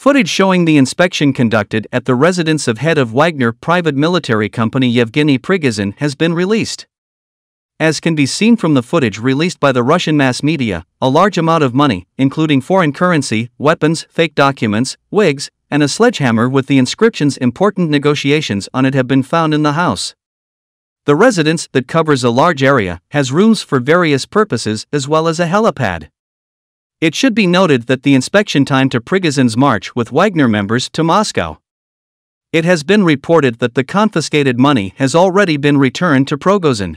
Footage showing the inspection conducted at the residence of head of Wagner private military company Yevgeny Prigozhin has been released. As can be seen from the footage released by the Russian mass media, a large amount of money, including foreign currency, weapons, fake documents, wigs, and a sledgehammer with the inscriptions important negotiations on it have been found in the house. The residence, that covers a large area, has rooms for various purposes as well as a helipad. It should be noted that the inspection time to Prigozhin's march with Wagner members to Moscow. It has been reported that the confiscated money has already been returned to Prigozhin.